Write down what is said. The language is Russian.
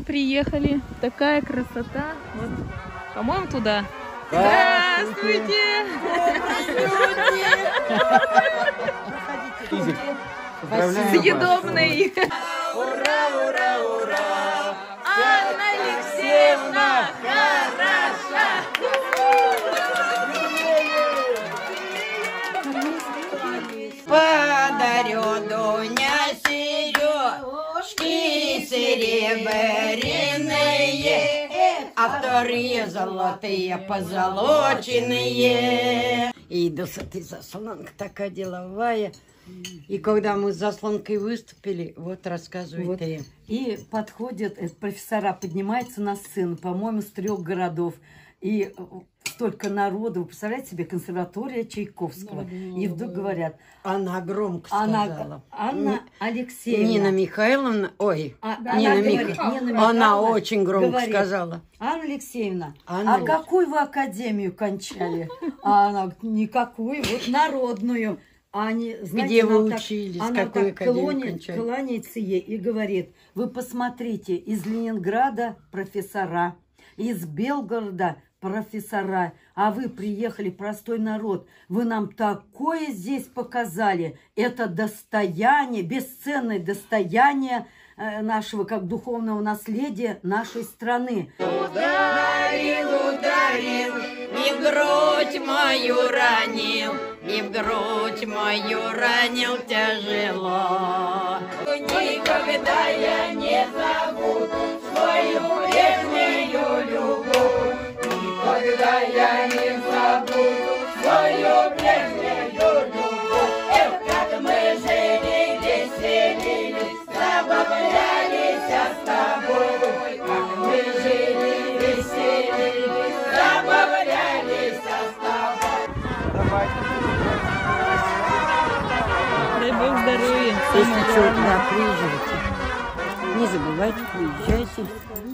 приехали. Такая красота. Вот, по-моему, туда. Здравствуйте! Съедобный! Ура, ура, ура! Анна Алексеевна хороша! Подарю Дуня серебряные, а вторые золотые позолоченные. И до ты заслонка такая деловая. И когда мы с заслонкой выступили, вот рассказывай Вот. ты. И подходят э, профессора, поднимаются на сцену, по-моему, с трех городов. И э, столько народу. Вы представляете себе, консерватория Чайковского. И вдруг говорят, Она громко Анна, сказала. Анна Алексеевна. Нина Михайловна, ой, А- Нина, она Мих- говорит, Нина она Михайловна очень громко говорит, сказала. Анна Алексеевна, Анна а какую вы академию кончали? А она говорит, никакую, вот народную. А они, знаете, Где вы нам так- учились, она какую так кончали? кланяется ей и говорит, вы посмотрите, из Ленинграда профессора, из Белгорода профессора, а вы приехали, простой народ, вы нам такое здесь показали, это достояние, бесценное достояние э, нашего, как духовного наследия нашей страны. Ударил, ударил, и в грудь мою ранил, и в грудь мою ранил тяжело. Никогда я не забуду Никогда я не забуду свою прежнюю любовь. Эх, как мы жили, веселились, забавлялись с тобой. Как мы жили, веселились, забавлялись с тобой. Дай Бог здоровья. Если что, да, приезжайте. Не забывайте, приезжайте.